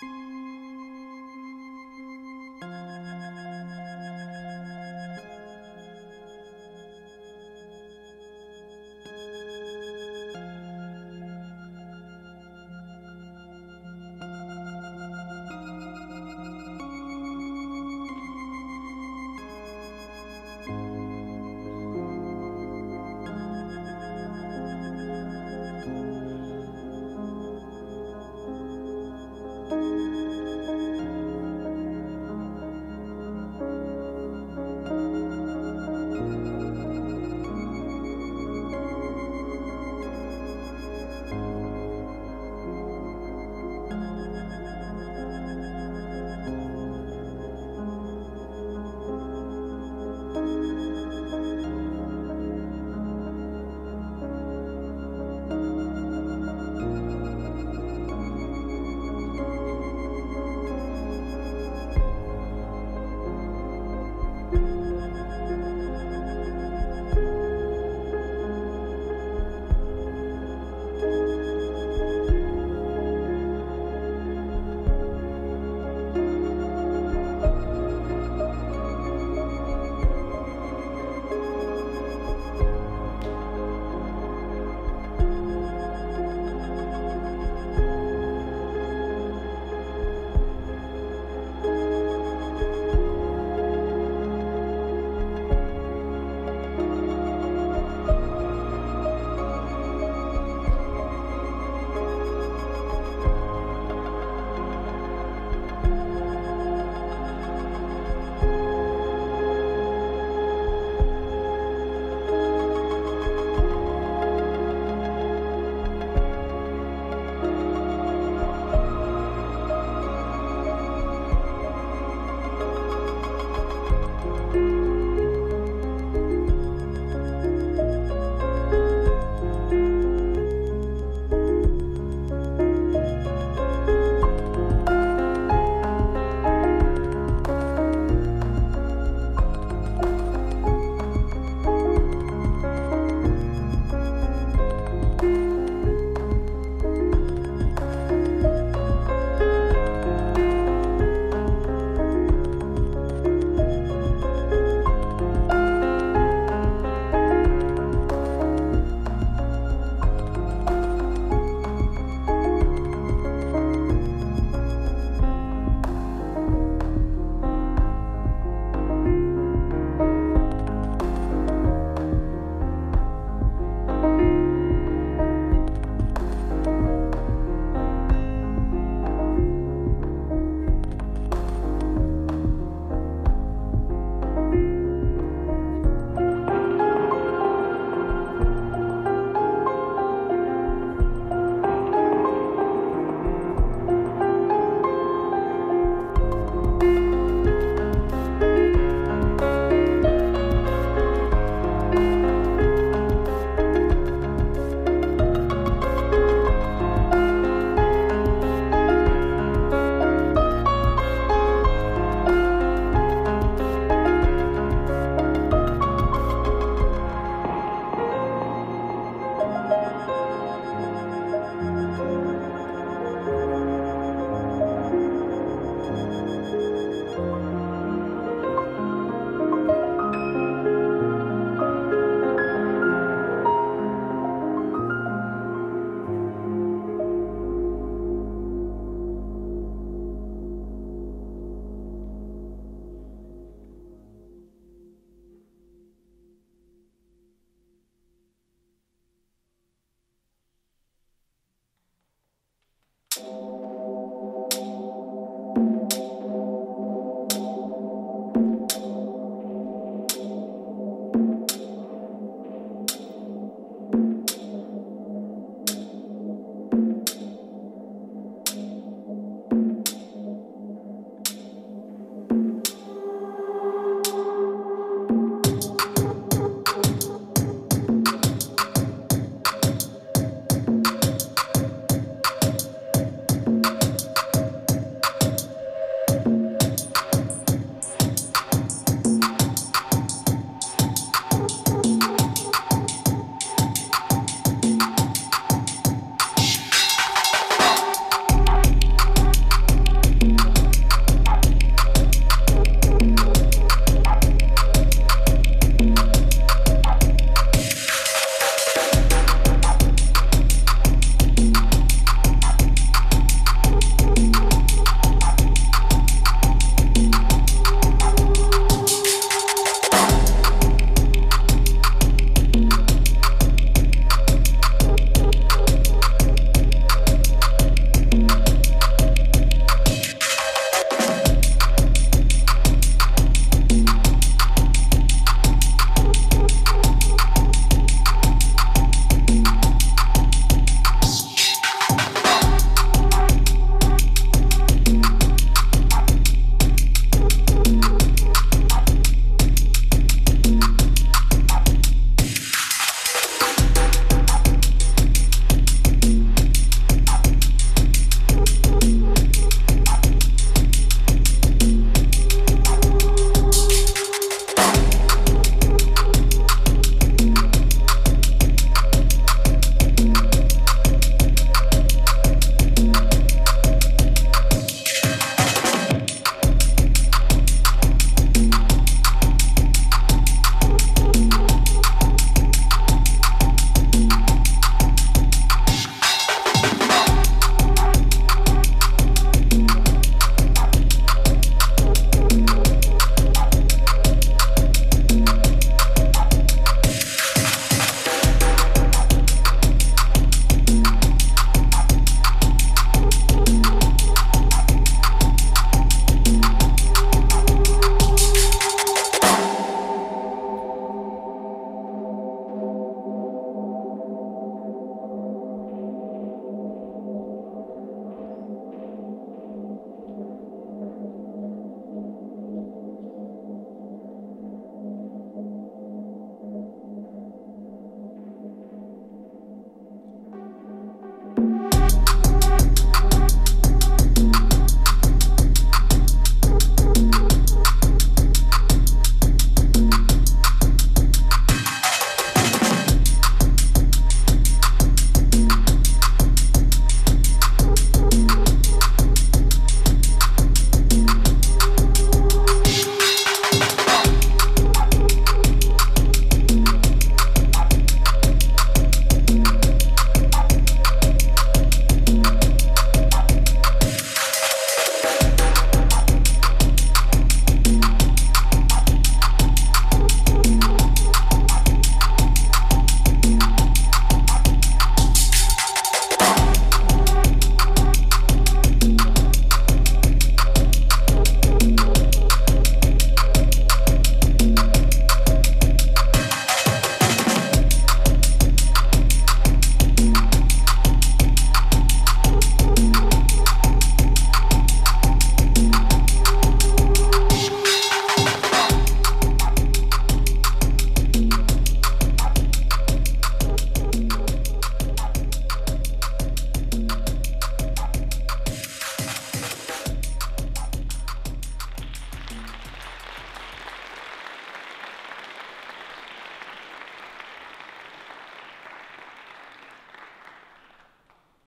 Bye.